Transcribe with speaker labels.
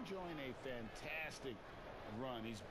Speaker 1: enjoying a fantastic run. He's